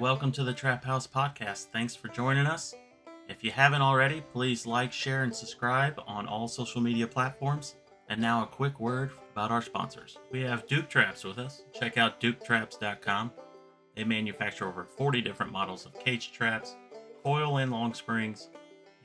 Welcome to the Trap House Podcast. Thanks for joining us. If you haven't already, please like, share, and subscribe on all social media platforms. And now, a quick word about our sponsors. We have Duke Traps with us. Check out duketraps.com. They manufacture over 40 different models of cage traps, coil and long springs,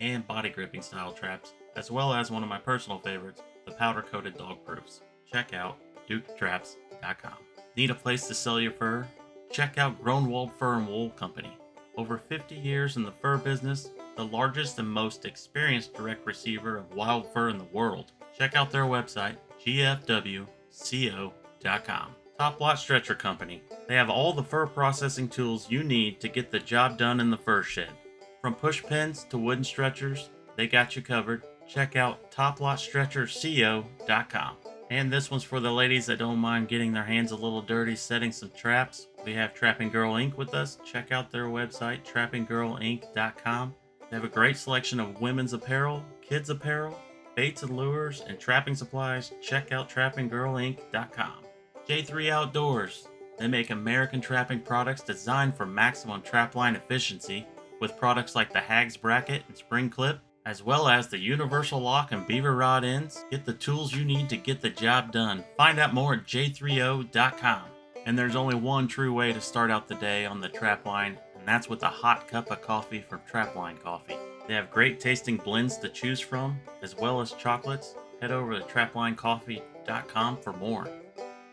and body gripping style traps, as well as one of my personal favorites, the powder coated dog proofs. Check out duketraps.com. Need a place to sell your fur? Check out Groenewold Fur and Wool Company. Over 50 years in the fur business, the largest and most experienced direct receiver of wild fur in the world. Check out their website, gfwco.com. Top Lot Stretcher Company. They have all the fur processing tools you need to get the job done in the fur shed. From push pins to wooden stretchers, they got you covered. Check out toplotstretcherco.com. And this one's for the ladies that don't mind getting their hands a little dirty setting some traps. We have Trapping Girl Inc. with us. Check out their website, trappinggirlinc.com. They have a great selection of women's apparel, kids' apparel, baits and lures, and trapping supplies. Check out trappinggirlinc.com. J3 Outdoors. They make American trapping products designed for maximum trapline efficiency with products like the Hags Bracket and Spring Clip, as well as the Universal Lock and Beaver Rod ends. Get the tools you need to get the job done. Find out more at j3o.com. And there's only one true way to start out the day on the trap line, and that's with a hot cup of coffee from Trapline Coffee. They have great tasting blends to choose from, as well as chocolates. Head over to traplinecoffee.com for more.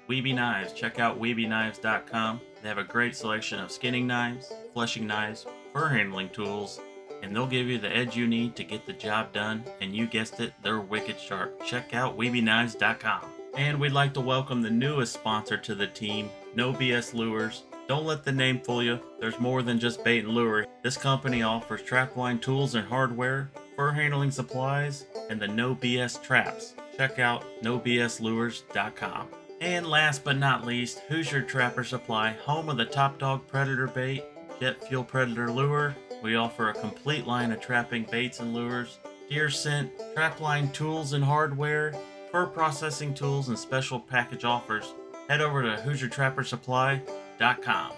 Wiebe Knives. Check out WiebeKnives.com. They have a great selection of skinning knives, fleshing knives, fur handling tools, and they'll give you the edge you need to get the job done. And you guessed it, they're wicked sharp. Check out WiebeKnives.com. And we'd like to welcome the newest sponsor to the team, No BS Lures. Don't let the name fool you. There's more than just bait and lure. This company offers trapline tools and hardware, fur handling supplies, and the No BS traps. Check out NoBSLures.com. And last but not least, Hoosier Trapper Supply, home of the Top Dog Predator bait, Jet Fuel Predator lure. We offer a complete line of trapping baits and lures, deer scent, trapline tools and hardware, fur processing tools, and special package offers. Head over to HoosierTrapperSupply.com.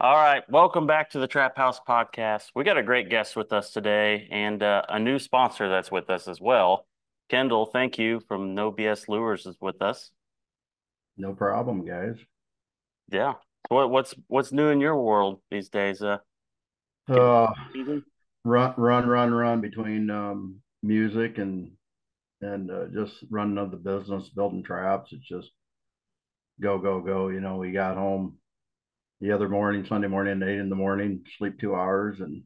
All right, welcome back to the Trap House Podcast. We got a great guest with us today and uh, a new sponsor that's with us as well. Kendall, thank you from No BS Lures is with us. No problem, guys. Yeah. What what's what's new in your world these days? Uh, Uh, run, run, run, run between um, music and and uh, just running of the business, building traps. It's just go, go, go. You know, we got home the other morning, Sunday morning, eight in the morning, sleep two hours, and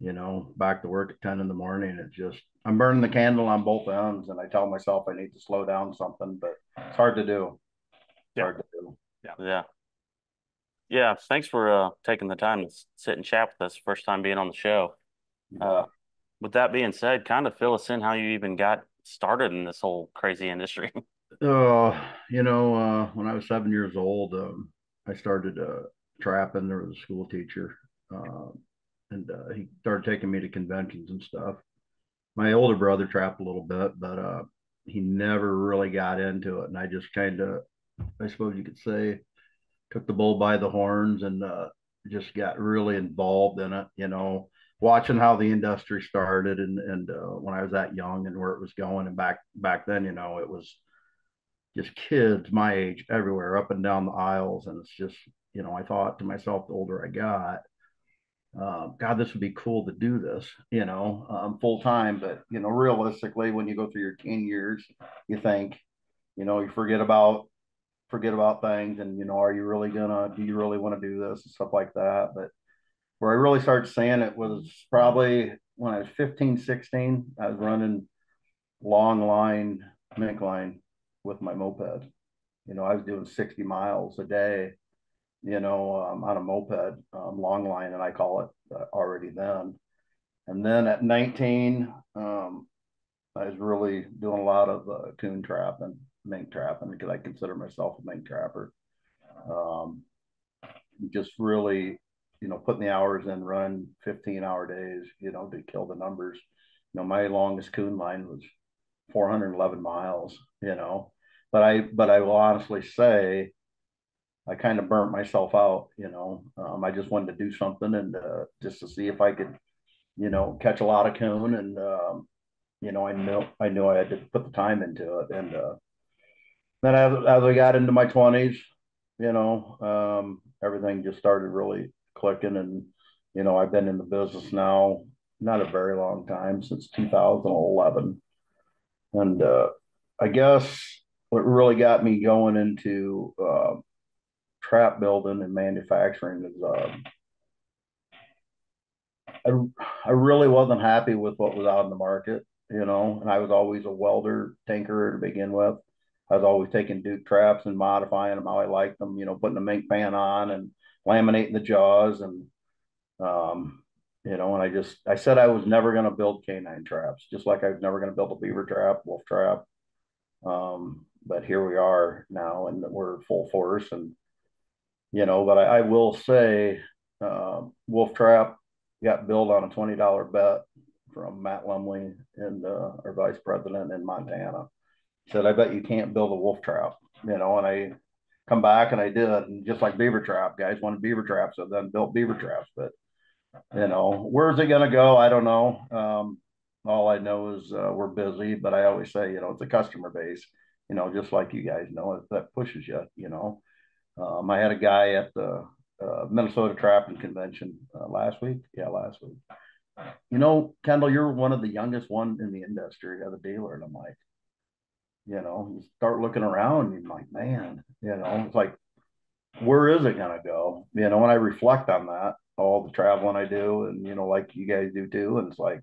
you know, back to work at ten in the morning. It's just I'm burning the candle on both ends, and I tell myself I need to slow down something, but it's hard to do. It's Yeah. hard to do. yeah. Yeah, Yeah. thanks for uh, taking the time to sit and chat with us. First time being on the show. Uh, with that being said, kind of fill us in how you even got started in this whole crazy industry. Oh, you know, uh, when I was seven years old, um, I started uh, trapping. There was a school teacher, uh, and uh, he started taking me to conventions and stuff. My older brother trapped a little bit, but uh, he never really got into it. And I just kind of, I suppose you could say, took the bull by the horns and uh, just got really involved in it. You know, watching how the industry started and and uh, when I was that young and where it was going. And back back then, you know, it was just kids my age everywhere, up and down the aisles. And it's just, you know, I thought to myself, the older I got, uh, God, this would be cool to do this, you know, um, full time. But, you know, realistically, when you go through your teen years, you think, you know, you forget about forget about things and you know are you really gonna do you really want to do this and stuff like that but where i really started seeing it was probably when i was 15 16 i was running long line mink line with my moped you know i was doing 60 miles a day you know um, on a moped um, long line and i call it uh, already then and then at 19 um, i was really doing a lot of uh, coon trapping mink trapping because I consider myself a mink trapper. Um, just really, you know, putting the hours in, run 15 hour days, you know, to kill the numbers. You know, my longest coon line was 411 miles, you know, but I, but I will honestly say I kind of burnt myself out, you know. Um, I just wanted to do something and uh, just to see if I could, you know, catch a lot of coon. And um, you know, I knew I knew I had to put the time into it. And uh, then as as I got into my twenties, you know, um, everything just started really clicking. And you know, I've been in the business now not a very long time since 2011, and uh, I guess what really got me going into uh, trap building and manufacturing is uh, I, I really wasn't happy with what was out in the market, you know, and I was always a welder tinkerer to begin with. I was always taking Duke traps and modifying them how I liked them, you know, putting the mink pan on and laminating the jaws and, um, you know, and I just, I said I was never going to build canine traps, just like I was never going to build a beaver trap, wolf trap. Um, but here we are now and we're full force and, you know, but I, I will say, uh, wolf trap got billed on a $20 bet from Matt Lumley and uh, our vice president in Montana. Said, I bet you can't build a wolf trap, you know, and I come back and I did. And just like beaver trap, guys wanted beaver traps, so then built beaver traps. But, you know, where's it going to go? I don't know. Um, all I know is uh, we're busy, but I always say, you know, it's a customer base, you know, just like you guys know, that pushes you, you know. Um, I had a guy at the uh, Minnesota Trapping Convention uh, last week. Yeah, last week. You know, Kendall, you're one of the youngest one in the industry as a dealer, and I'm like, you know, you start looking around, you're like, man, you know, it's like, where is it gonna go? You know, when I reflect on that, all the traveling I do, and you know, like you guys do too, and it's like,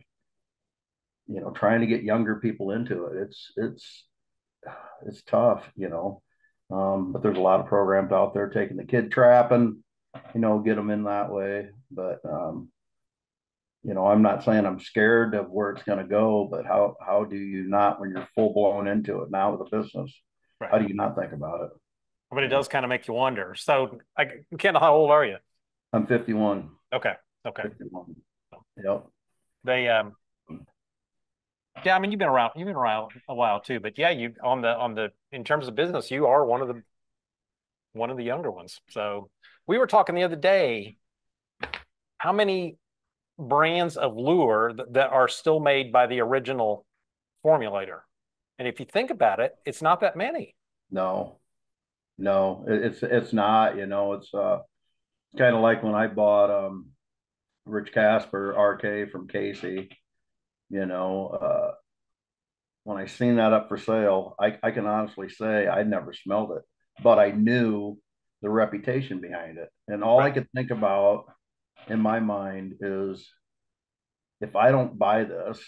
you know, trying to get younger people into it. It's it's it's tough, you know. Um, but there's a lot of programs out there taking the kid trapping, you know, get them in that way. But um, you know, I'm not saying I'm scared of where it's going to go, but how how do you not when you're full blown into it now with a business? Right. How do you not think about it? But it does kind of make you wonder. So, I Kendall, how old are you? I'm 51. Okay. Okay. 51. Yep. They um. Yeah, I mean, you've been around. You've been around a while too, but yeah, you on the on the in terms of business, you are one of the one of the younger ones. So we were talking the other day. How many brands of lure that, that are still made by the original formulator? And if you think about it, it's not that many. No, no, it's it's not. You know, it's uh, kind of like when I bought um, Rich Casper RK from Casey. You know, uh, when I seen that up for sale, I, I can honestly say I never smelled it, but I knew the reputation behind it. And all right. I could think about in my mind is if I don't buy this,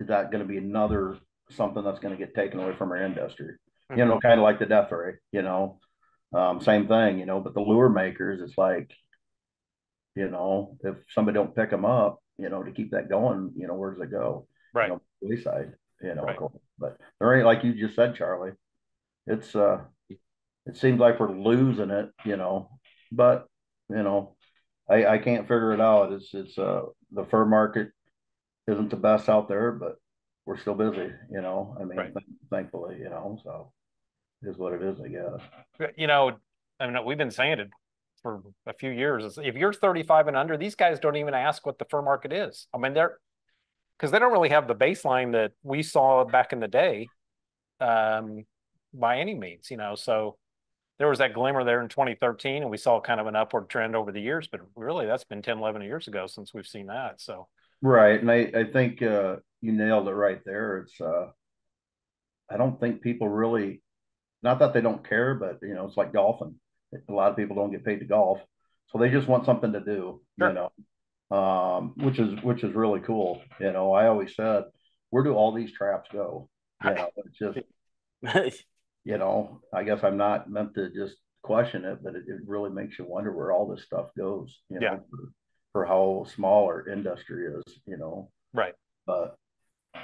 is that going to be another something that's going to get taken away from our industry? Mm-hmm. You know, kind of like the death ray, you know, um, same thing, you know, but the lure makers, it's like, you know, if somebody don't pick them up, you know, to keep that going, you know, where does it go? Right. You know, wayside, you know, right. but there ain't like you just said, Charlie, it's, uh, it seems like we're losing it, you know, but you know, I, I can't figure it out. It's, it's, uh, the fur market isn't the best out there, but we're still busy, you know, I mean, right. th- thankfully, you know, so is what it is, I guess. You know, I mean, we've been saying it for a few years. If you're 35 and under, these guys don't even ask what the fur market is. I mean, they're because they don't really have the baseline that we saw back in the day um, by any means, you know. So there was that glimmer there in 2013, and we saw kind of an upward trend over the years, but really that's been 10, 11 years ago since we've seen that. So, right. And I, I think uh, you nailed it right there. It's, uh, I don't think people really, not that they don't care, but, you know, it's like golfing. A lot of people don't get paid to golf. So they just want something to do, sure. you know, um, which is, which is really cool. You know, I always said, where do all these traps go? You know, it's just, you know, I guess I'm not meant to just question it, but it, it really makes you wonder where all this stuff goes, you know, yeah. for, for how small our industry is, you know. Right. But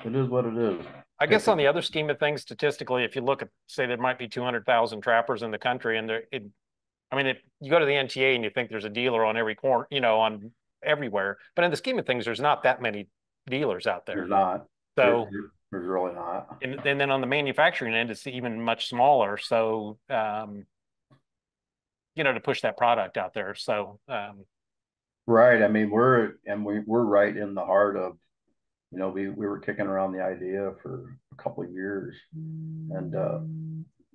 it is what it is. I guess on the other scheme of things, statistically, if you look at, say, there might be 200,000 trappers in the country, and there, it, I mean, it, you go to the NTA and you think there's a dealer on every corner, you know, on everywhere. But in the scheme of things, there's not that many dealers out there. There's not. So there's really not. And, and then on the manufacturing end, it's even much smaller. So, um, you know, to push that product out there. So, um, Right. I mean, we're and we we're right in the heart of, you know, we we were kicking around the idea for a couple of years, and uh,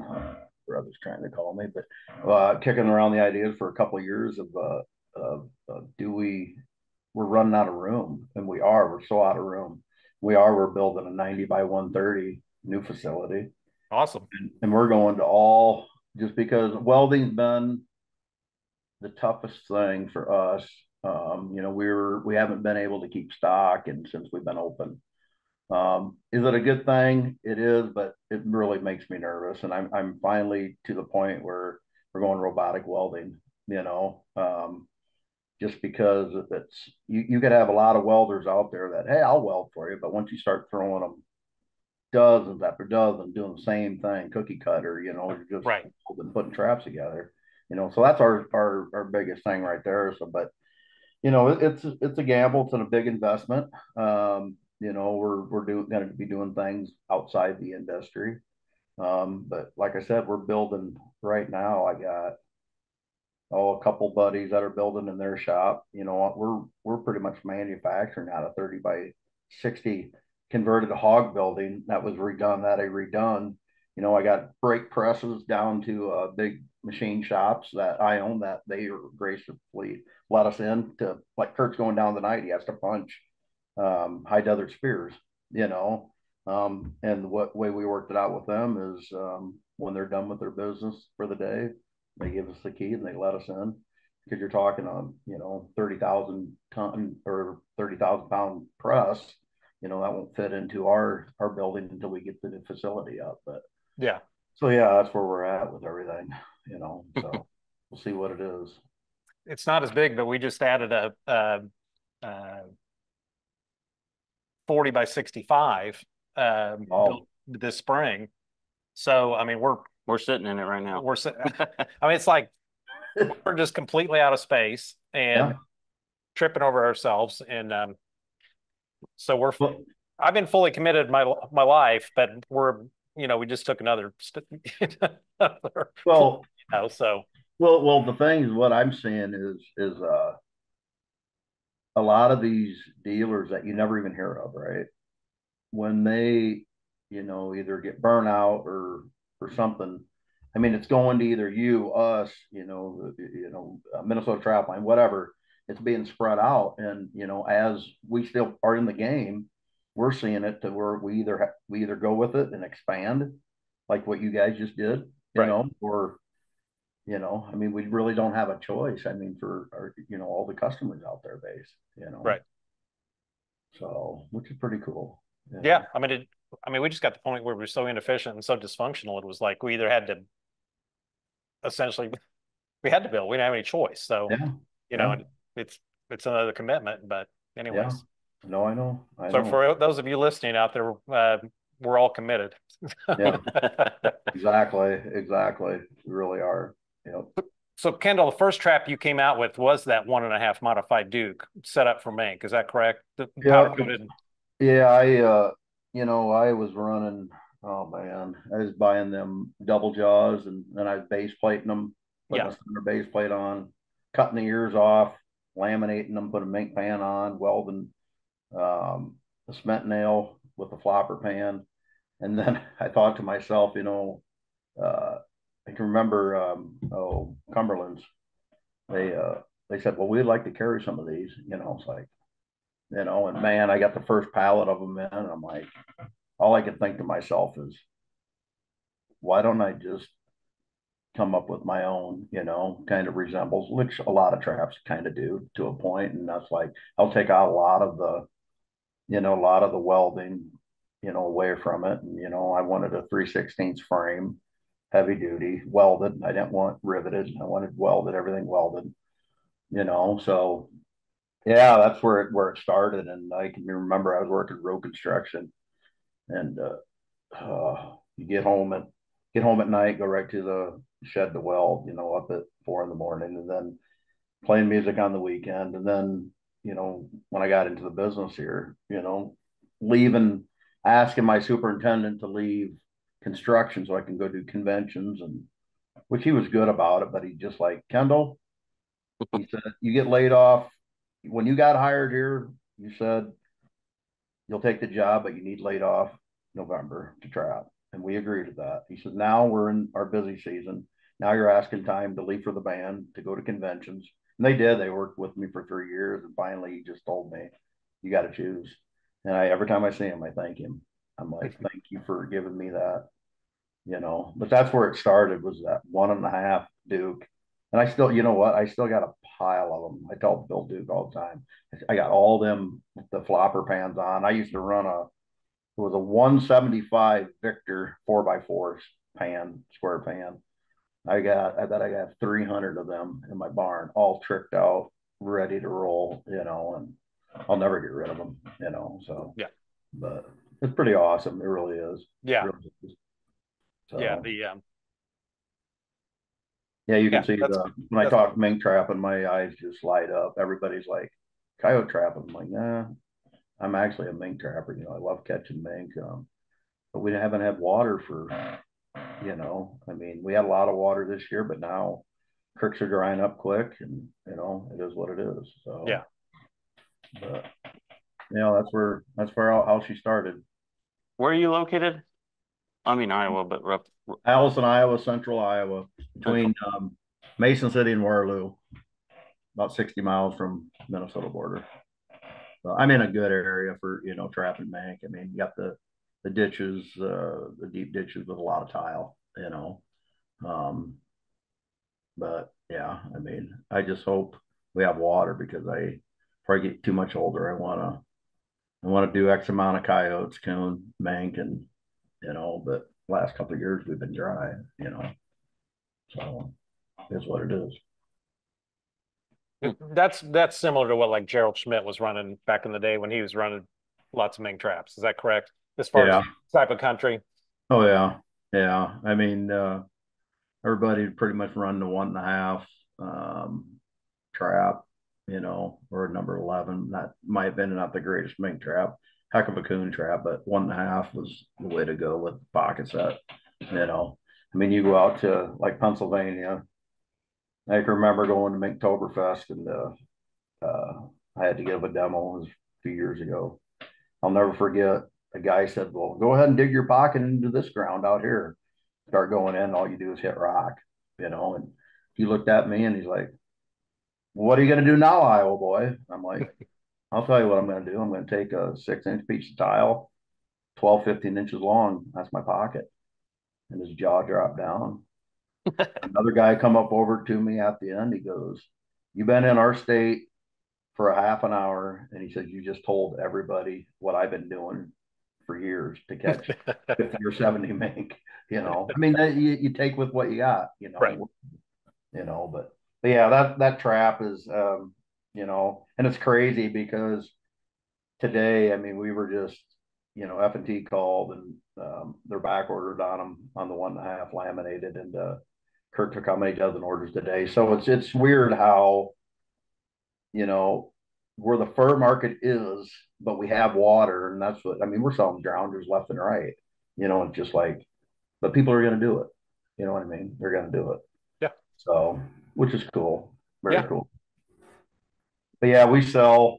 uh, brother's trying to call me, but uh, kicking around the idea for a couple of years of, uh, of, of do we? We're running out of room, and we are. We're so out of room. We are. We're building a ninety by one thirty new facility. awesome. And, and we're going to all just because welding's been the toughest thing for us. Um, you know, we're we haven't been able to keep stock and since we've been open. Um, is it a good thing? It is, but it really makes me nervous. And I'm I'm finally to the point where we're going robotic welding, you know. Um, just because if it's you, you could have a lot of welders out there that hey I'll weld for you, but once you start throwing them dozens after dozens doing the same thing, cookie cutter, you know, you're just Right. putting traps together, you know. So that's our our our biggest thing right there. So, but you know, it, it's it's a gamble. It's a big investment. Um, you know, we're we're doing going to be doing things outside the industry. Um, but like I said, we're building right now. I got oh a couple buddies that are building in their shop. You know, we're we're pretty much manufacturing out of 30 by 60 converted hog building that was redone, that I redone. You know, I got brake presses down to uh, big machine shops that I own that they graciously let us in to, like Kurt's going down the night, he has to punch um, high desert spears, you know. Um, and what way we worked it out with them is um, when they're done with their business for the day, they give us the key and they let us in because you're talking on, you know, 30,000 ton or 30,000 pound press you know, that won't fit into our, our building until we get the new facility up, but. Yeah. So yeah, that's where we're at with everything, you know, so we'll see what it is. It's not as big, but we just added a, uh, uh, forty by sixty-five, um, Oh. built this spring. So, I mean, we're, We're sitting in it right now. we're, si- I mean, it's like, we're just completely out of space and Yeah. tripping over ourselves and, um, so we're, Well, I've been fully committed my, my life, but we're, you know, we just took another, st- another, well, you know, so, well, well, the thing is, what I'm seeing is, is, uh, a lot of these dealers that you never even hear of, right? When they, you know, either get burnout or, or something, I mean, it's going to either you, us, you know, you know, Minnesota Line, whatever. It's being spread out, and you know, as we still are in the game, we're seeing it to where we either ha- we either go with it and expand, like what you guys just did, you Right. know, or you know, I mean, we really don't have a choice. I mean, for our, you know, all the customers out there, base, you know, Right. So, which is pretty cool. know. yeah, I mean, it, I mean, we just got to the point where we were so inefficient and so dysfunctional, it was like, we either had to essentially, we had to build, we didn't have any choice, so, Yeah. you know, yeah. it's, it's another commitment, but anyways. No, I know. I So know. for those of you listening out there, uh, we're all committed. Yeah. exactly, exactly. We really are. Yep. So Kendall, the first trap you came out with was that one and a half modified Duke set up for Mink. Is that correct? The Yeah. Yeah, I uh you know, I was running oh man, I was buying them double jaws and then I was base plating them, putting Yeah. a center base plate on, cutting the ears off, laminating them, put a mink pan on, welding um a cement nail with a flopper pan. And then I thought to myself, you know, uh I can remember um oh Cumberland's they uh they said, Well, we'd like to carry some of these, you know, it's like you know, and man, I got the first pallet of them in, I'm like, all I can think to myself is, why don't I just come up with my own, you know, kind of resembles, which a lot of traps kind of do to a point, and that's like, I'll take out a lot of the, you know, a lot of the welding, you know, away from it, and you know, I wanted a three sixteenths frame, heavy duty, welded. I didn't want riveted. I wanted welded, everything welded, you know, so yeah, that's where it where it started, and I can remember I was working road construction, and uh, uh, you get home and get home at night, go right to the shed to weld, you know, up at four in the morning, and then playing music on the weekend, and then you know when I got into the business here, you know, leaving, asking my superintendent to leave construction so I can go do conventions and which he was good about it, but he just like Kendall. He said, "You get laid off when you got hired here. You said you'll take the job, but you need laid off November to try out. And we agreed to that. He said, "Now we're in our busy season. Now you're asking time to leave for the band to go to conventions." And they did. They worked with me for three years, and finally, he just told me, "You got to choose." And I every time I see him, I thank him. I'm like, "Thank you for giving me that." You know, but that's where it started. Was that one and a half Duke and I still, you know what? I still got a pile of them. I tell Bill Duke all the time. I got all them the flopper pans on. I used to run a it was a 175 Victor four by four pan, square pan. I got I bet I got 300 of them in my barn, all tricked out, ready to roll, you know, and I'll never get rid of them, you know. So yeah, but it's pretty awesome. It really is. Yeah. Really is. So, yeah. The um, yeah, you can yeah, see the when I talk mink trapping, my eyes just light up. Everybody's like, coyote trapping. I'm like, nah, I'm actually a mink trapper. You know, I love catching mink. Um, but we haven't had water for, you know, I mean, we had a lot of water this year, but now creeks are drying up quick, and you know, it is what it is. So yeah, but you know, that's where that's where how she started. Where are you located? I mean Iowa, but rough. Allison, Iowa, Central Iowa, between um, Mason City and Waterloo, about sixty miles from Minnesota border. So I'm in a good area for you know trapping bank. I mean, you got the the ditches, uh, the deep ditches with a lot of tile, you know. Um, but yeah, I mean, I just hope we have water because I, before I get too much older, I want to, I want to do X amount of coyotes, coon, mink, and you know, but last couple of years we've been dry, you know. So it's what it is. That's that's similar to what like Gerald Schmidt was running back in the day when he was running lots of mink traps. Is that correct? As far yeah. as type of country. Oh yeah, yeah. I mean, uh, everybody pretty much run the one and a half um, trap, you know, or number eleven. That might have been not the greatest mink trap, heck of a coon trap, but one and a half was the way to go with pocket set. You know, I mean, you go out to like Pennsylvania. I can remember going to Minktoberfest and uh, uh, I had to give a demo. It was a few years ago. I'll never forget. A guy said, "Well, go ahead and dig your pocket into this ground out here. Start going in. All you do is hit rock, you know." And he looked at me and he's like, "What are you going to do now, Iowa boy?" I'm like, I'll tell you what I'm going to do. I'm going to take a six inch piece of tile, 12, 15 inches long. That's my pocket. And his jaw dropped down. Another guy come up over to me at the end. He goes, You've been in our state for a half an hour. And he said, You just told everybody what I've been doing for years to catch 50 or 70 mink. You know, I mean, you, you take with what you got, you know, right. you know, but, but yeah, that, that trap is, um, you know, and it's crazy because today, I mean, we were just, you know, F and T called and um, they're back ordered on them on the one and a half laminated, and uh, Kurt took how many dozen orders today. So it's it's weird how, you know, where the fur market is, but we have water, and that's what I mean. We're selling grounders left and right, you know, it's just like, but people are going to do it. You know what I mean? They're going to do it. Yeah. So, which is cool. Very yeah. cool but yeah, we sell.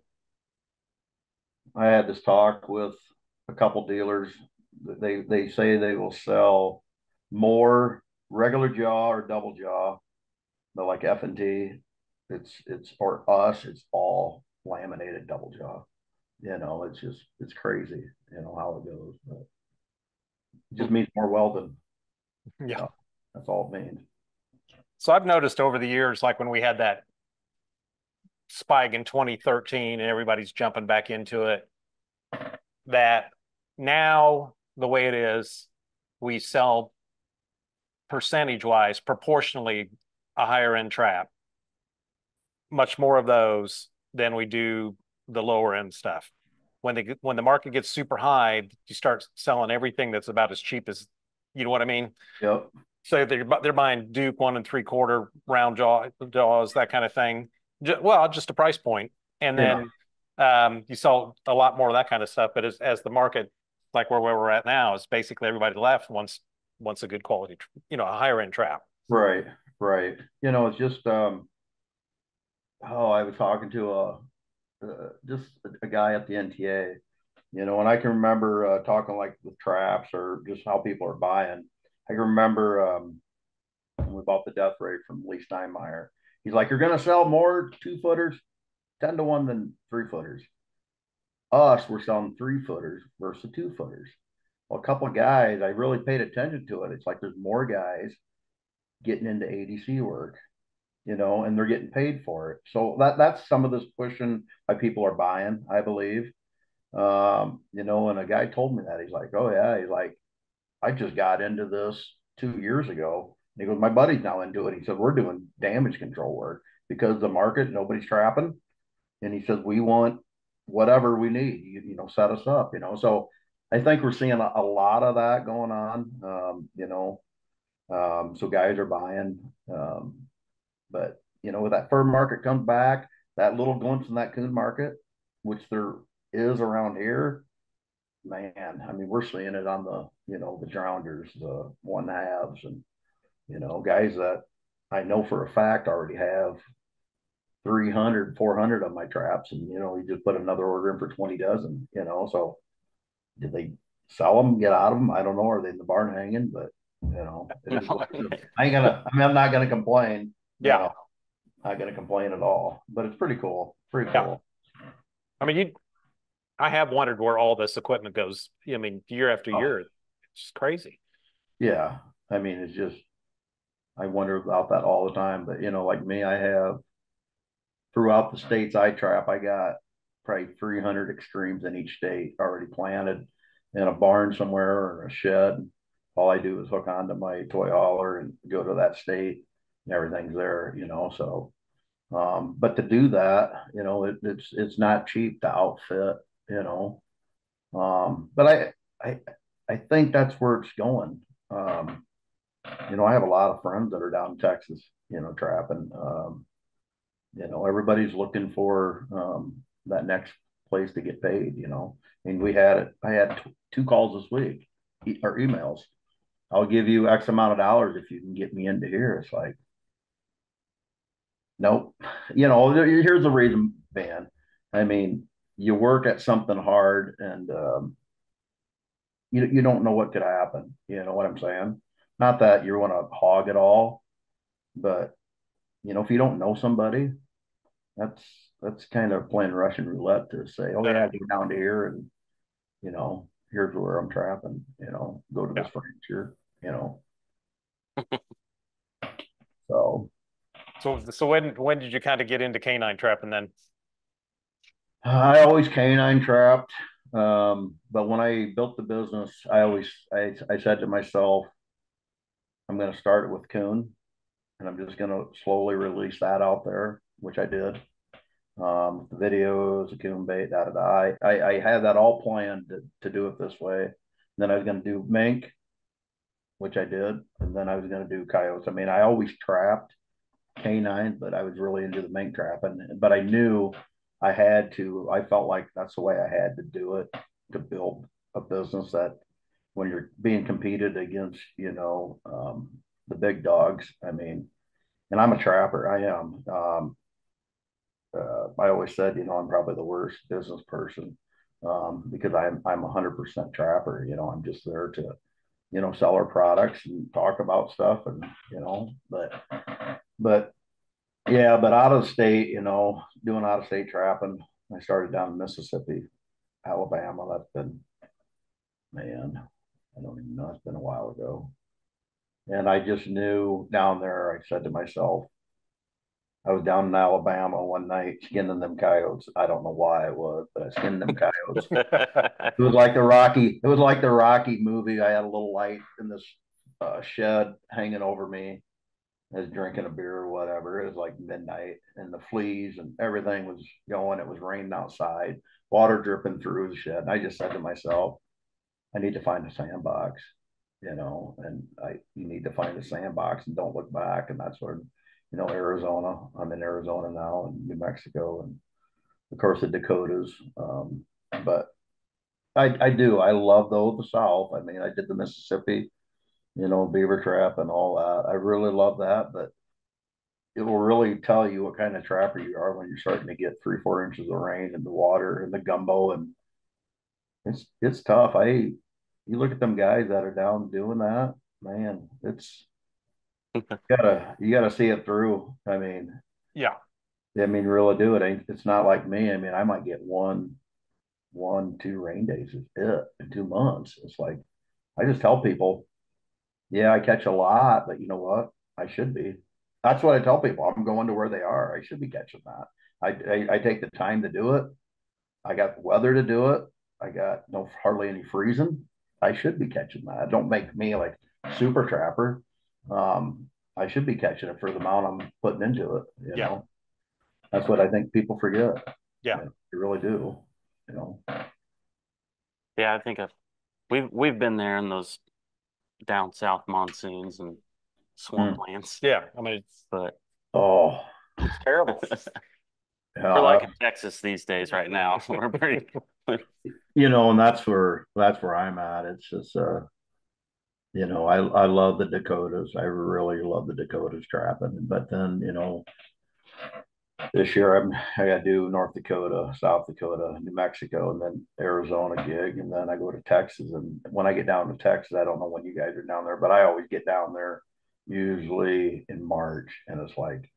I had this talk with a couple dealers. They they say they will sell more regular jaw or double jaw, but like F and T, it's it's or us, it's all laminated double jaw. You know, it's just it's crazy. You know how it goes, but it just means more welding. Yeah, you know, that's all it means. So I've noticed over the years, like when we had that spike in 2013 and everybody's jumping back into it that now the way it is we sell percentage wise proportionally a higher end trap. Much more of those than we do the lower end stuff. When the when the market gets super high you start selling everything that's about as cheap as you know what i mean? Yep. So they're, they're buying duke one and three quarter round jaw jaws that kind of thing well, just a price point, and then yeah. um, you saw a lot more of that kind of stuff. But as as the market, like where, where we're at now, is basically everybody left wants wants a good quality, you know, a higher end trap. Right, right. You know, it's just um oh, I was talking to a uh, just a, a guy at the NTA, you know, and I can remember uh, talking like with traps or just how people are buying. I can remember um we bought the death ray from Lee Steinmeier. He's like, You're gonna sell more two footers, 10 to 1 than three footers. Us, we're selling three footers versus two footers. Well, a couple of guys, I really paid attention to it. It's like there's more guys getting into ADC work, you know, and they're getting paid for it. So that that's some of this pushing why people are buying, I believe. Um, you know, and a guy told me that he's like, oh yeah, he's like, I just got into this two years ago. He goes, my buddy's now into it. He said, we're doing damage control work because the market, nobody's trapping. And he says, we want whatever we need, you, you know, set us up, you know. So I think we're seeing a, a lot of that going on. Um, you know, um, so guys are buying. Um, but you know, with that fur market comes back, that little glimpse in that coon market, which there is around here, man, I mean, we're seeing it on the, you know, the drowners, the one halves, and you know, guys that I know for a fact already have 300, 400 of my traps, and you know, you just put another order in for 20 dozen, you know, so did they sell them, get out of them? I don't know. Are they in the barn hanging? But you know, I ain't gonna. I mean, I'm not gonna complain. Yeah, know, not gonna complain at all. But it's pretty cool. Pretty cool. Yeah. I mean, you. I have wondered where all this equipment goes. I mean, year after oh. year, it's crazy. Yeah, I mean, it's just. I wonder about that all the time. But you know, like me, I have throughout the states I trap, I got probably 300 extremes in each state already planted in a barn somewhere or a shed. All I do is hook onto my toy hauler and go to that state and everything's there, you know. So, um, but to do that, you know, it, it's it's not cheap to outfit, you know. Um, but I I I think that's where it's going. Um, you know, I have a lot of friends that are down in Texas, you know, trapping. Um, you know, everybody's looking for um, that next place to get paid. You know, mean, we had it. I had t- two calls this week e- or emails. I'll give you X amount of dollars if you can get me into here. It's like, nope. You know, here's the reason, man. I mean, you work at something hard and um, you you don't know what could happen. You know what I'm saying? Not that you want to hog it all, but you know, if you don't know somebody, that's that's kind of playing Russian roulette to say, oh yeah, go down to here and you know, here's where I'm trapping, you know, go to this furniture, you know. so so so when when did you kind of get into canine trapping then? I always canine trapped. Um, but when I built the business, I always I, I said to myself, I'm going to start it with coon, and I'm just going to slowly release that out there, which I did um, the videos, the coon bait, da da da. I, I, I had that all planned to, to do it this way. Then I was going to do mink, which I did, and then I was going to do coyotes. I mean, I always trapped canine, but I was really into the mink trapping. But I knew I had to. I felt like that's the way I had to do it to build a business that when you're being competed against, you know, um, the big dogs. I mean, and I'm a trapper. I am. Um, uh, I always said, you know, I'm probably the worst business person um, because I'm I'm 100% trapper. You know, I'm just there to, you know, sell our products and talk about stuff, and you know, but but yeah, but out of state, you know, doing out of state trapping. I started down in Mississippi, Alabama. That's been, man, Know. It's been a while ago. And I just knew down there, I said to myself, I was down in Alabama one night skinning them coyotes. I don't know why it was, but I skinned them coyotes. it was like the Rocky. It was like the Rocky movie. I had a little light in this uh, shed hanging over me. I was drinking a beer or whatever. It was like midnight, and the fleas and everything was going. It was raining outside, water dripping through the shed. And I just said to myself, I need to find a sandbox, you know, and I you need to find a sandbox and don't look back. And that's what you know, Arizona. I'm in Arizona now and New Mexico and of course the Dakotas. Um, but I, I do. I love though the South. I mean, I did the Mississippi. you know, beaver trap and all that. I really love that, but it will really tell you what kind of trapper you are when you're starting to get three, four inches of rain and the water and the gumbo and it's it's tough. I you look at them guys that are down doing that, man, it's you gotta you gotta see it through. I mean, Yeah, I mean, really do it. Ain't it's not like me. I mean, I might get one, one, two rain days is it in two months. It's like I just tell people, yeah, I catch a lot, but you know what? I should be. That's what I tell people. I'm going to where they are. I should be catching that. I, I, I take the time to do it. I got the weather to do it. I got no hardly any freezing. I should be catching that. Don't make me like super trapper. Um, I should be catching it for the amount I'm putting into it. You Yeah. know, that's what I think people forget. Yeah. they really do. You know, Yeah, I think I've we've we've been there in those down south monsoons and swamplands, yeah. I mean, it's, but oh, it's terrible. yeah, we're like in Texas these days right now. We're pretty you know, and that's where that's where I'm at. It's just uh you know, I I love the Dakotas. I really love the Dakotas trapping. But then, you know, this year I'm I gotta do North Dakota, South Dakota, New Mexico, and then Arizona gig, and then I go to Texas. And when I get down to Texas, I don't know when you guys are down there, but I always get down there usually in March, and it's like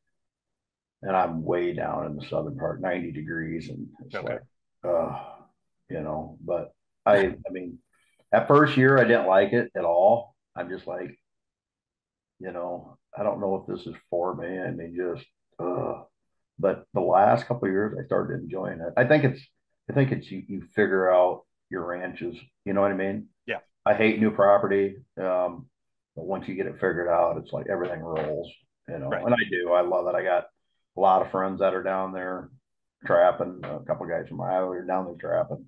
and I'm way down in the southern part, 90 degrees, and it's Okay. like uh you know, but I I mean at first year I didn't like it at all. I'm just like, you know, I don't know if this is for me. I mean, just uh but the last couple of years I started enjoying it. I think it's I think it's you, you figure out your ranches, you know what I mean? Yeah. I hate new property. Um, but once you get it figured out, it's like everything rolls, you know. Right. And I do. I love it. I got a lot of friends that are down there trapping. A couple of guys from Iowa are down there trapping,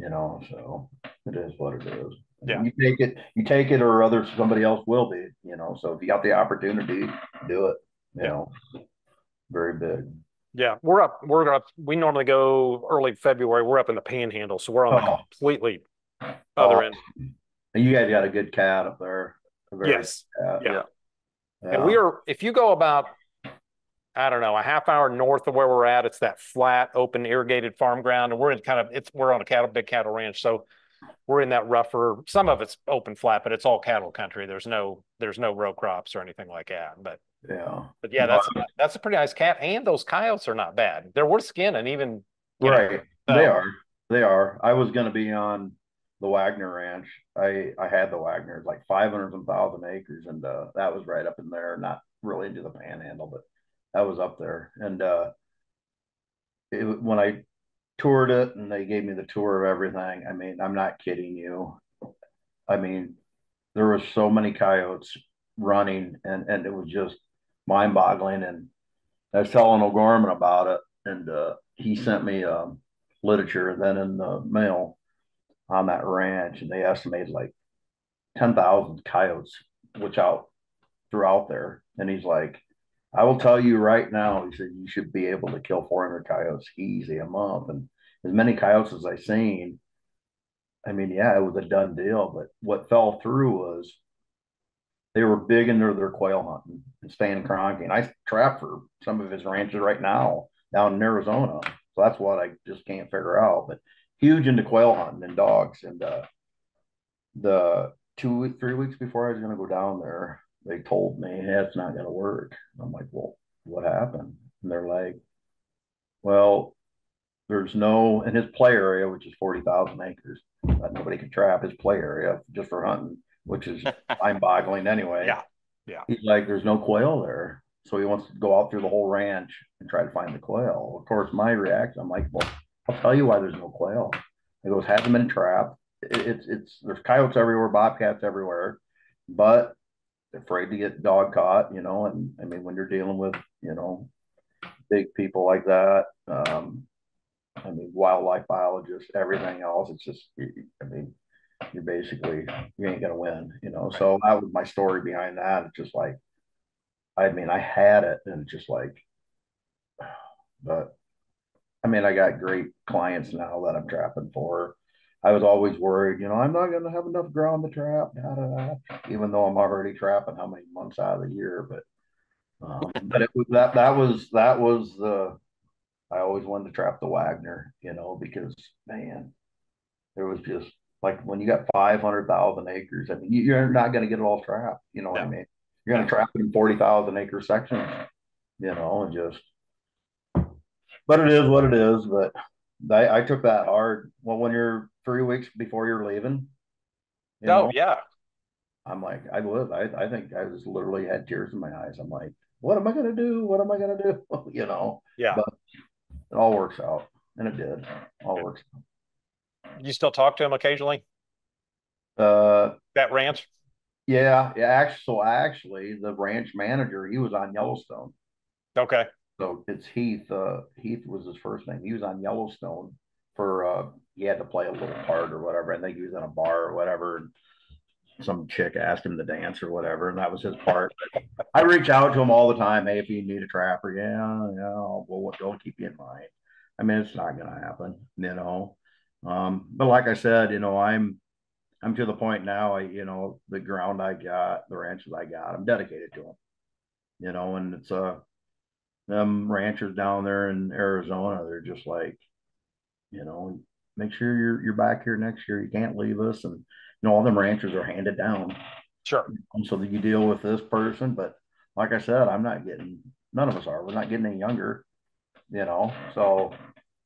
you know. So it is what it is. Yeah. You take it, you take it, or other somebody else will be, you know. So if you got the opportunity, do it. You Yeah. know, very big. Yeah, we're up. We're up. We normally go early February. We're up in the Panhandle, so we're on the Oh. completely other Oh, end. And you guys got a good cat up there. A very Yes, cat. yeah. Yeah. and we are. If you go about, I don't know, a half hour north of where we're at, it's that flat, open, irrigated farm ground, and we're in kind of. It's we're on a cattle, big cattle ranch, so we're in that rougher. Some of it's open flat, but it's all cattle country. There's no there's no row crops or anything like that. But yeah. but yeah, that's that's a pretty nice cat, and those coyotes are not bad. They're worth skinning, even. know, Right. so- They are. They are. I was gonna be on the Wagner Ranch. I I had the Wagner, like five hundred and thousand acres, and uh that was right up in there, not really into the panhandle, but that was up there. And uh it when I toured it and they gave me the tour of everything, I mean, I'm not kidding you. I mean, there were so many coyotes running and and it was just mind boggling. And I was telling O'Gorman about it, and uh, he sent me um, literature then in the mail on that ranch, and they estimated like ten thousand coyotes, which out throughout there. And he's like, I will tell you right now, he said you should be able to kill four hundred coyotes easy a month, and as many coyotes as I seen. I mean, yeah, it was a done deal, but what fell through was they were big into their quail hunting and staying. And I trap for some of his ranches right now down in Arizona. So that's what I just can't figure out. But huge into quail hunting and dogs. And uh, the two, three weeks before I was going to go down there, they told me, it's not going to work. I'm like, well, what happened? And they're like, well, there's no, in his play area, which is 40,000 acres, that nobody can trap his play area just for hunting, which is mind boggling anyway. Yeah. Yeah. He's like, there's no quail there. So he wants to go out through the whole ranch and try to find the quail. Of course, my reaction, I'm like, well, I'll tell you why there's no quail. He goes, have them been trapped. It, it's, it's, there's coyotes everywhere, bobcats everywhere, but afraid to get dog caught, you know. And I mean, when you're dealing with, you know, big people like that, um, I mean, wildlife biologists, everything else, it's just, I mean, you're basically you ain't gonna win, you know. So that was my story behind that. It's just like, I mean, I had it, and just like, but I mean, I got great clients now that I'm trapping for. I was always worried, you know, I'm not gonna have enough ground to trap, da, da, da, even though I'm already trapping how many months out of the year, but. Um, but it was that, that was, that was the, I always wanted to trap the Wagner, you know, because man, there was just like when you got five hundred thousand acres, I mean, you- you're not gonna get it all trapped, you know what I mean? You're gonna trap it in forty thousand acre sections, you know, and just. But it is what it is, but I, I took that hard. Well, when you're three weeks before you're leaving. you No, know, yeah, I'm like, I would, I, I think I was literally had tears in my eyes. I'm like, what am I gonna do? What am I gonna do? You know, yeah. But- it all works out and it did, all works. Out. You still talk to him occasionally? Uh, That ranch? yeah, yeah, actually, so actually the ranch manager, he was on Yellowstone. Okay, So it's Heath, uh, Heath was his first name. He was on Yellowstone for, uh, he had to play a little part or whatever. I think he was in a bar or whatever. Some chick asked him to dance or whatever, and that was his part. I reach out to him all the time. Hey, if you need a trapper, yeah, yeah, I'll, we'll, we'll keep you in mind. I mean, it's not gonna happen, you know? Um, but like I said, you know, I'm, I'm to the point now, I, you know, the ground I got, the ranches I got, I'm dedicated to them. You know, and it's, uh, them ranchers down there in Arizona, they're just like, you know, make sure you're you're back here next year. You can't leave us. And you know, all them ranchers are handed down. sure. And so that you deal with this person. But like I said, I'm not getting none of us are. We're not getting any younger, you know. So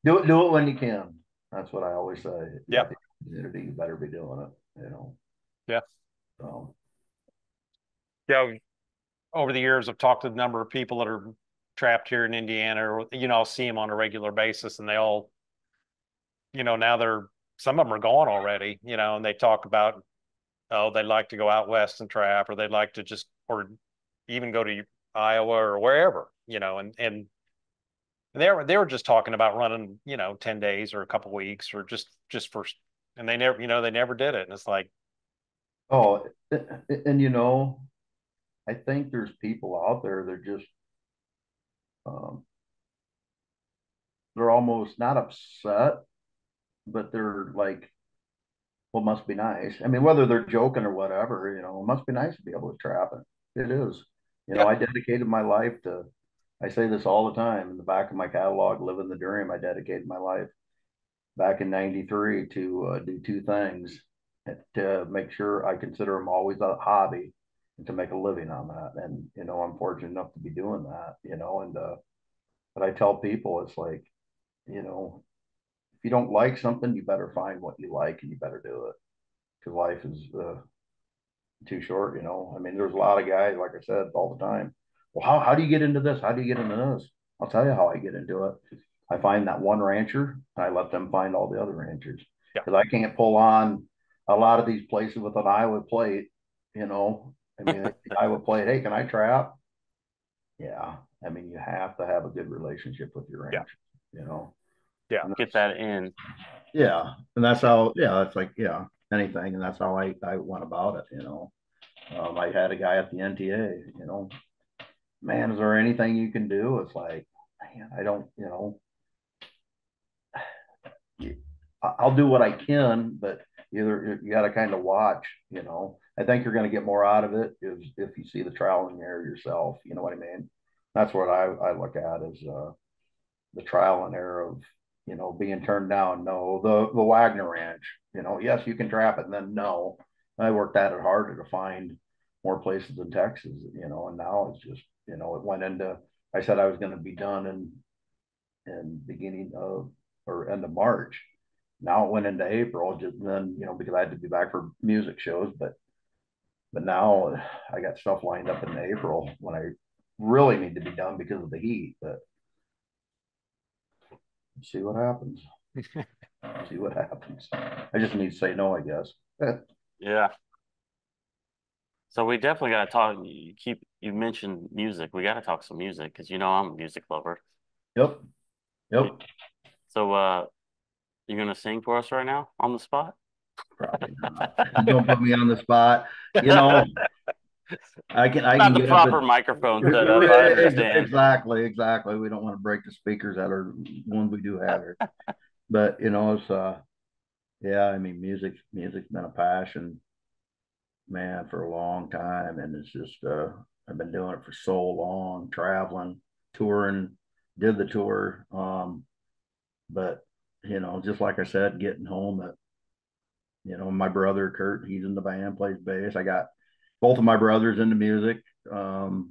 do it, do it when you can. That's what I always say. Yeah. you better be doing it, you know. Yeah. So Yeah, over the years, I've talked to a number of people that are trapped here in Indiana, or, you know, I'll see them on a regular basis and they all, you know, now they're, some of them are gone already, you know, and they talk about, oh, they'd like to go out west and trap, or they'd like to just, or even go to Iowa or wherever, you know, and, and and they were, they were just talking about running, you know, ten days or a couple weeks or just, just for, and they never, you know, they never did it. And it's like, Oh, a- a- and you know, I think there's people out there that just, um, they're almost not upset, but they're like, well, it must be nice. I mean, whether they're joking or whatever, you know, it must be nice to be able to trap it. It is. You know, Yeah. I dedicated my life to, I say this all the time in the back of my catalog, living the dream. I dedicated my life back in 93 to uh, do two things to make sure I consider them always a hobby to make a living on that. And, you know, I'm fortunate enough to be doing that, you know, and, uh, but I tell people it's like, you know, if you don't like something, you better find what you like and you better do it. Cause life is, uh, too short, you know. I mean, there's a lot of guys, like I said, all the time. Well, how, how do you get into this? How do you get into this? I'll tell you how I get into it. I find that one rancher, and I let them find all the other ranchers. Yeah. Cause I can't pull on a lot of these places with an Iowa plate, you know. I mean, the Iowa plate, hey, can I trap? Yeah, I mean, you have to have a good relationship with your Yeah. you know. Yeah. Get that in. yeah, and that's how, yeah, it's like, yeah, anything, and that's how I, I went about it, you know. Um, I had a guy at the NTA, you know, man, is there anything you can do? It's like, man, I don't, you know. I- I'll do what I can, but either you gotta kind of watch, you know. I think you're gonna get more out of it is if you see the trial and error yourself, you know what I mean? That's what I, I look at is, uh, the trial and error of, you know, being turned down. No, the, the Wagner Ranch, you know, yes, you can trap it, and then no. I worked at it harder to find more places in Texas, you know, and now it's just, you know, it went into, I said I was gonna be done in, in beginning of, or end of March. Now it went into April, just then, you know, because I had to be back for music shows, but but now I got stuff lined up in April when I really need to be done because of the heat, but see what happens. see what happens. I just need to say no, I guess. Yeah. So we definitely got to talk. You keep you mentioned music. We got to talk some music because you know I'm a music lover. Yep. Yep. So uh, you gonna sing for us right now on the spot? Probably not. Don't put me on the spot. You know, I can I Not can the get up proper and- microphone set up. I understand. Exactly, exactly. We don't want to break the speakers that are ones we do have here. But you know, it's uh yeah, I mean, music, music's been a passion, man, for a long time, and it's just uh, I've been doing it for so long, traveling, touring, did the tour, um, but you know, just like I said, getting home at, you know, my brother Kurt, he's in the band, plays bass. I got both of my brothers into music, um,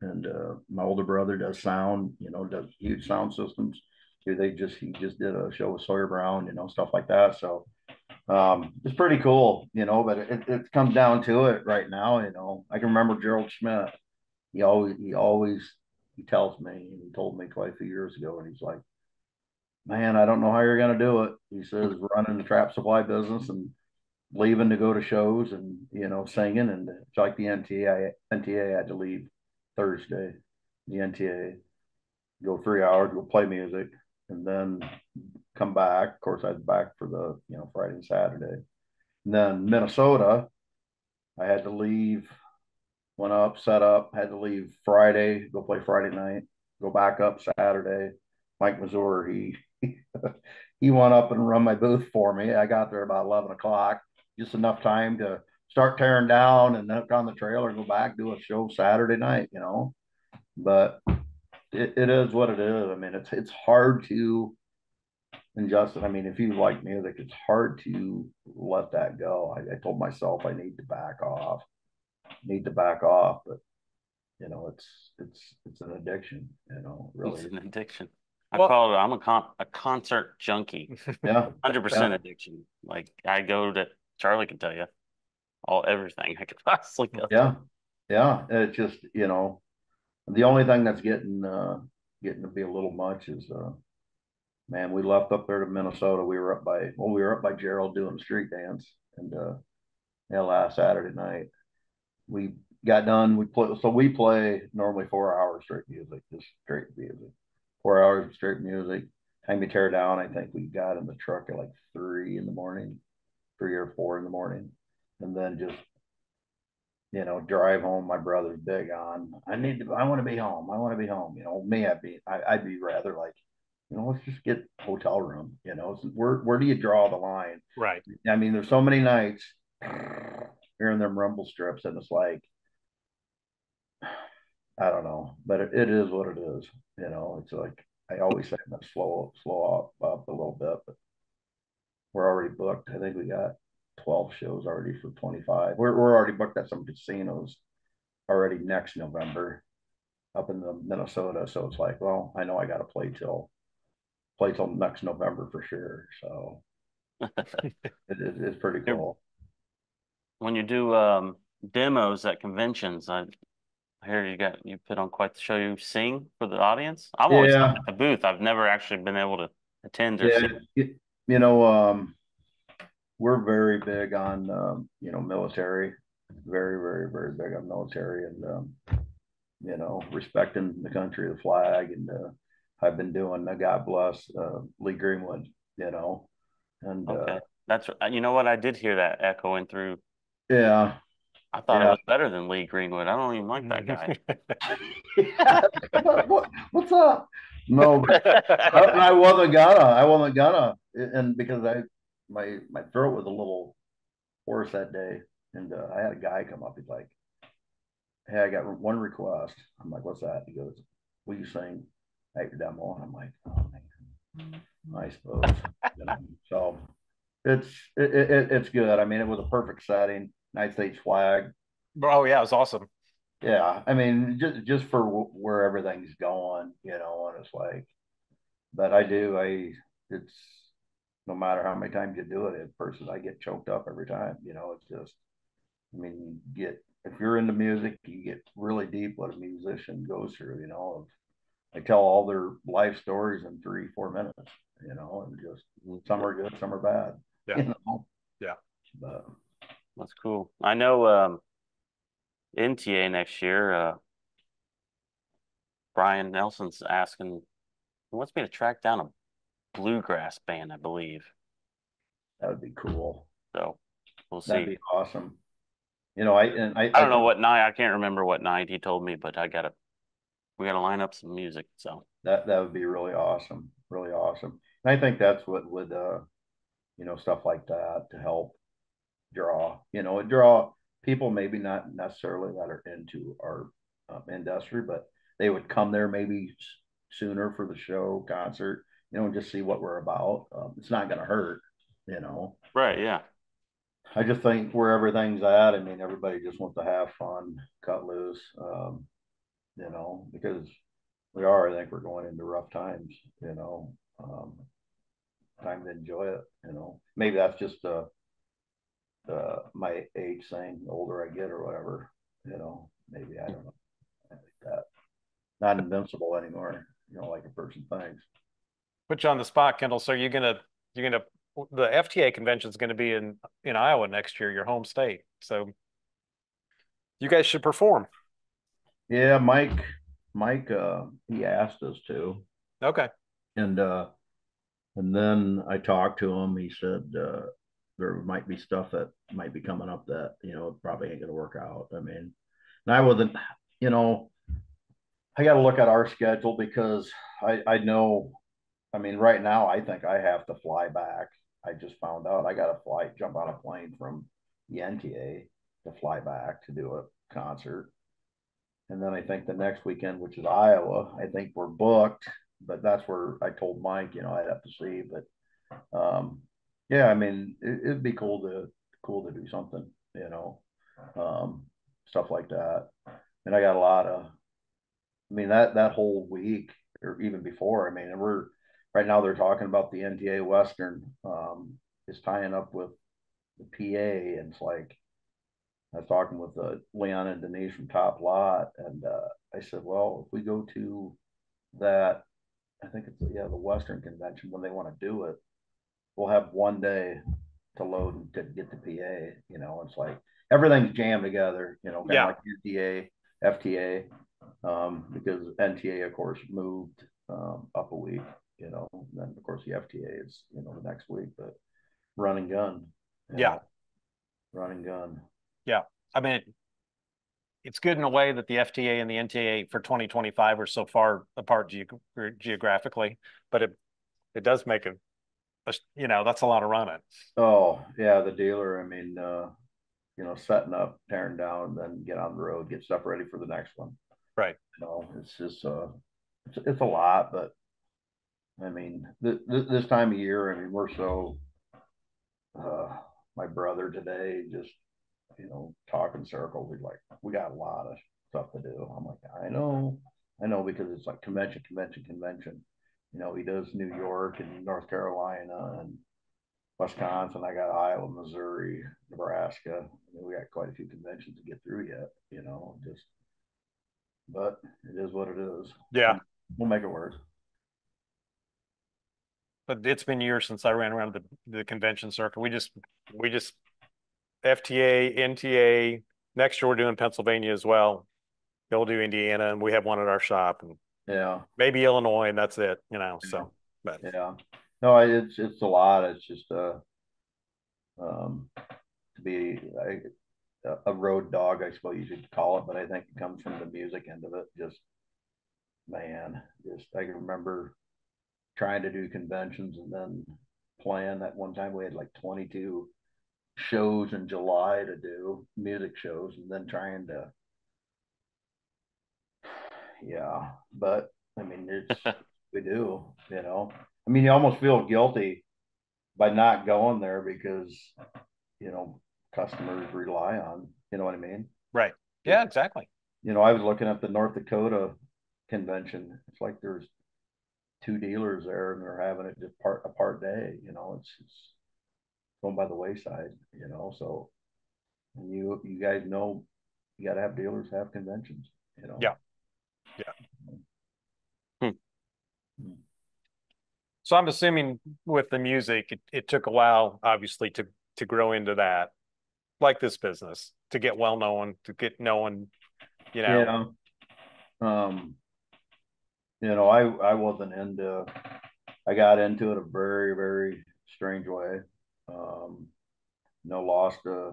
and uh, my older brother does sound, you know, does huge sound systems. They just he just did a show with Sawyer Brown, you know, stuff like that. So um, it's pretty cool, you know. But it, it comes down to it right now, you know. I can remember Gerald Schmidt. He always he always he tells me, and he told me quite a few years ago, and he's like, "Man, I don't know how you're gonna do it." He says, "Running the trap supply business and leaving to go to shows and you know singing and it's like the NTA NTA had to leave Thursday, the NTA, go three hours, go play music, and then come back. Of course, I was back for the you know Friday and Saturday. And then Minnesota, I had to leave. Went up, set up, had to leave Friday, go play Friday night, go back up Saturday. Mike Mazur, he he went up and run my booth for me. I got there about eleven o'clock, just enough time to start tearing down and then on the trailer, go back, do a show Saturday night, you know. But it, it is what it is. I mean, it's it's hard to and Justin, I mean, if you like music, it's hard to let that go. I, I told myself I need to back off, need to back off, but you know, it's it's it's an addiction. You know, really, It's an addiction. I Well- call it, I'm a con, a concert junkie, yeah, hundred percent addiction. Like I go to, Charlie can tell you, all, everything I could possibly go. yeah, yeah. It's just you know, the only thing that's getting uh getting to be a little much is uh, man, we left up there to Minnesota. We were up by well, we were up by Gerald doing street dance, and uh, yeah, last Saturday night we got done. We play, so we play normally four hours straight music, just straight music, four hours of straight music. Time we tear down, I think we got in the truck at like three in the morning, three or four in the morning, and then just you know drive home. My brother's big on. I need to. I want to be home. I want to be home. You know, me, I'd be. I, I'd be rather like, you know, let's just get hotel room. You know, it's- where where do you draw the line? Right. I mean, there's so many nights hearing them rumble strips, and it's like, I don't know, but it, it is what it is. You know, it's like I always say, I'm gonna slow slow up, up a little bit, but we're already booked. I think we got 12 shows already for 25. We're we're already booked at some casinos already next November up in the Minnesota. So it's like, well, I know I got to play till play till next November for sure. So it is it's pretty cool. When you do um demos at conventions, I Hear you got, you put on quite the show. You sing for the audience? I'm always Yeah. at the booth. I've never actually been able to attend or Yeah, sing. you, you know, um, we're very big on, um, you know, military, very, very, very big on military and, um, you know, respecting the country, the flag, and, uh, I've been doing, uh, God bless, uh, Lee Greenwood, you know, and, Okay. uh, That's, you know what? I did hear that echoing through. yeah. I thought it Yeah. was better than Lee Greenwood. I don't even like that guy. what, what- what's up? No, but I, I wasn't gonna, I wasn't gonna, and because I, my, my throat was a little hoarse that day, and uh, I had a guy come up, he's like, hey, I got one request. I'm like, what's that? He goes, will you sing at your demo? And I'm like, oh man, I suppose. So it's, it, it, it- it's good. I mean, it was a perfect setting, United States flag. Oh yeah, it was awesome. Yeah, I mean, just just for wh- where everything's going, you know, and it's like, but I do, I, it's no matter how many times you do it, at first I get choked up every time, you know, it's just, I mean, you get, if you're into music, you get really deep what a musician goes through, you know, they tell all their life stories in three, four minutes, you know, and just, some are good, some are bad. Yeah. You know? Yeah. But, That's cool. I know um NTA next year, uh Brian Nelson's asking he wants me to track down a bluegrass band, I believe. that would be cool. So we'll see. That'd be awesome. You know, I, and I. I don't know what night, I can't remember what night he told me, but I gotta we gotta line up some music, so That that would be really awesome, really awesome. And I think that's what would uh you know, stuff like that to help draw, you know, draw people maybe not necessarily that are into our um, industry, but they would come there maybe sooner for the show, concert, you know, and just see what we're about. Um, it's not going to hurt, you know. Right. Yeah. I just think where everything's at, I mean, everybody just wants to have fun, cut loose, um, you know, because we are, I think we're going into rough times, you know. Um, time to enjoy it, you know. Maybe that's just uh, uh my age thing, the older I get or whatever, you know, maybe I don't know. I think that not invincible anymore, you know, like a person thinks. Put you on the spot, Kendall. So you're gonna you're gonna the FTA convention is going to be in in Iowa next year, your home state. So you guys should perform. Yeah, Mike, Mike, uh, he asked us to. Okay. And uh, and then I talked to him. He said uh, there might be stuff that might be coming up that you know probably ain't gonna work out. I mean, and I wasn't, you know, I got to look at our schedule because I I know. I mean, right now I think I have to fly back I just found out I got to fly, jump on a plane from the NTA to fly back to do a concert. And then I think the next weekend, which is Iowa, I think we're booked, but that's where I told Mike, you know, I'd have to see. But um, yeah, I mean, it, would be cool to cool to do something, you know, um, stuff like that. And I got a lot of, I mean, that that whole week or even before, I mean, we're right now they're talking about the NTA Western um, is tying up with the PA, and it's like I was talking with uh, Leon and Denise from Top Lot, and uh, I said, well, if we go to that, I think it's yeah the Western Convention when they want to do it, we'll have one day to load and to get the PA. You know, it's like everything's jammed together. You know, yeah. like NTA, FTA, um, because NTA of course moved um, up a week you know. And then of course the FTA is, you know, the next week, but run and gun. Yeah. Know, run and gun. Yeah. I mean, it, it's good in a way that the FTA and the NTA for 2025 are so far apart ge geographically, but it it does make a, you know, that's a lot of running. Oh yeah, the dealer. I mean, uh, you know, setting up, tearing down, then get on the road, get stuff ready for the next one. Right. You know, it's just uh, it's, it's a lot, but I mean, th- th- this time of year, I mean, we're so. Uh, my brother today just, you know, talking circles. He's like, we got a lot of stuff to do. I'm like, I know, I know, because it's like convention, convention, convention. You know, he does New York and North Carolina and Wisconsin. I got Iowa, Missouri, Nebraska. I mean, we got quite a few conventions to get through yet. You know, just, but it is what it is. Yeah, we'll make it work but it's been years since I ran around the, the convention circuit. We just, we just, FTA, NTA, next year we're doing Pennsylvania as well. They'll do Indiana and we have one at our shop and yeah, maybe Illinois and that's it, you know, so, but yeah, no, it's, it's a lot. It's just, uh, um, to be like a road dog, I suppose you should call it, but I think it comes from the music end of it. Just, man, just, I can remember trying to do conventions and then plan. That one time we had like 22 shows in July to do music shows and then trying to yeah but i mean it's we do you know i mean you almost feel guilty by not going there because you know customers rely on you know what i mean right yeah exactly you know i was looking at the north dakota convention it's like there's two dealers there and they're having it just part a part day. You know, it's it's going by the wayside. You know, so and you you guys know you got to have dealers have conventions. You know. Yeah. Yeah. Hmm. So I'm assuming with the music, it, it took a while, obviously, to to grow into that, like this business, to get well known, to get known, you know. Yeah. Um, you know, I I wasn't into. I got into it a very very strange way. Um, you know, lost a,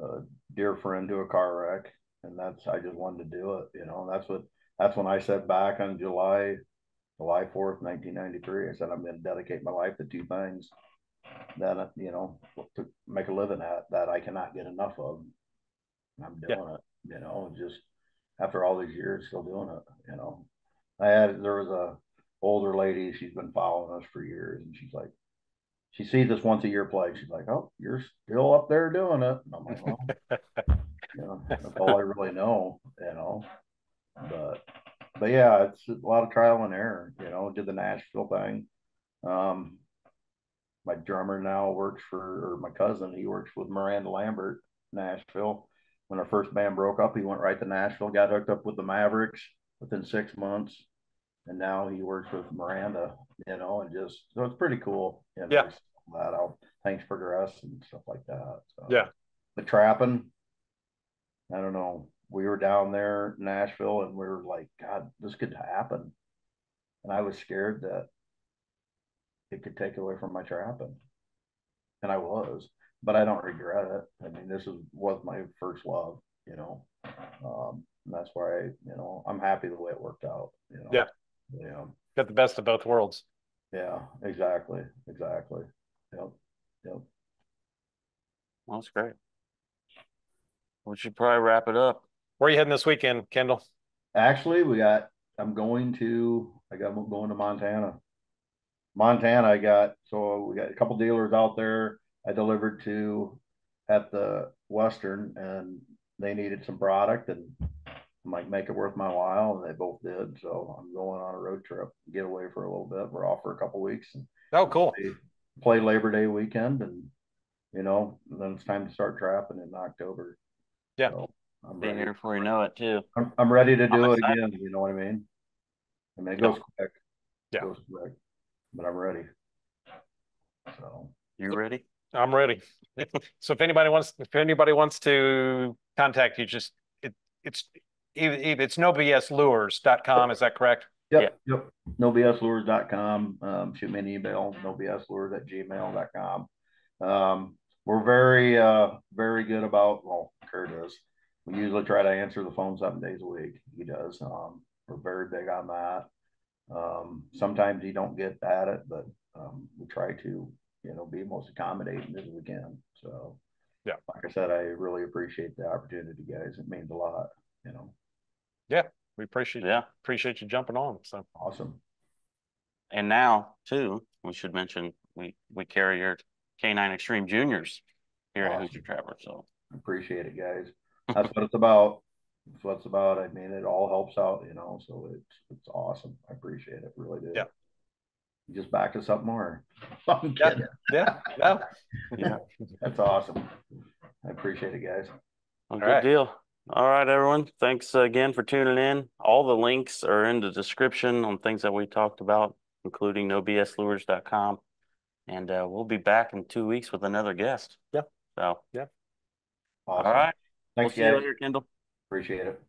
a dear friend to a car wreck, and that's I just wanted to do it. You know, that's what that's when I said back on July July fourth, nineteen ninety three. I said I'm going to dedicate my life to two things: that, you know, to make a living at, that I cannot get enough of. And I'm Yeah. doing it, you know, just after all these years, still doing it, you know. I had, there was a older lady, she's been following us for years, and she's like, she sees us once a year play, she's like, oh, you're still up there doing it. And I'm like, well, you know, that's all I really know, you know, but, but yeah, it's a lot of trial and error, you know, did the Nashville thing. Um, my drummer now works for, or my cousin, he works with Miranda Lambert, Nashville. When our first band broke up, he went right to Nashville, got hooked up with the Mavericks within six months. And now he works with Miranda, you know, and just, so it's pretty cool. you know, Yeah. That out, thanks for dress and stuff like that. So. Yeah. The trapping, I don't know, we were down there in Nashville and we were like, God, this could happen. And I was scared that it could take away from my trapping. And I was, but I don't regret it. I mean, this is, was my first love, you know? Um, and that's why, I, you know, I'm happy the way it worked out, you know? Yeah. Yeah, Got the best of both worlds. yeah, exactly, exactly. Yep, yep. Well, that's great. We should probably wrap it up. Where are you heading this weekend, Kendall? Actually, we got, I'm going to, I got, I'm going to Montana. Montana, I got, so we got a couple dealers out there I delivered to at the Western and they needed some product and I'm like, make it worth my while, and they both did, so I'm going on a road trip, get away for a little bit, we're off for a couple weeks and Oh, cool. play- play Labor Day weekend and, you know, and then it's time to start trapping in October. Yeah. So, I'm Be ready. here before you know it too. I'm, I'm ready to I'm do it excited. again, you know what I mean? I mean, it Yeah. goes quick. It Yeah. Goes quick, but I'm ready. So, You ready? I'm ready. So if anybody wants, if anybody wants to contact you, just, it, it's, if, if it's nobslures.com, is that correct? yep, yep, nobslures.com, um, shoot me an email, nobslures at gmail.com. Um, we're very, uh, very good about, well, Kurt is, we usually try to answer the phone seven days a week, he does, um, we're very big on that. Um, sometimes you don't get at it, but, um, we try to, you know, be most accommodating as we can, so. Yeah. Like I said, I really appreciate the opportunity, guys, it means a lot, you know, yeah We appreciate, Yeah. appreciate you jumping on, so. awesome. And now too, we should mention, we, we carry your K9 Extreme Juniors here at Awesome. Hoosier Trapper, so. Appreciate it, guys. That's what it's about. That's what it's about. I mean, it all helps out, you know, so it's, it's awesome. I appreciate it, really do. Yeah. You Just back us up more. I'm Yeah. kidding. Yeah, Yeah. That's awesome. I appreciate it, guys. Well, good right. deal. All right, everyone. Thanks again for tuning in. All the links are in the description on things that we talked about, including nobslures.com. And uh, we'll be back in two weeks with another guest. Yeah. So, all Awesome. right. We'll Thanks, see you later, Kendall. Appreciate it.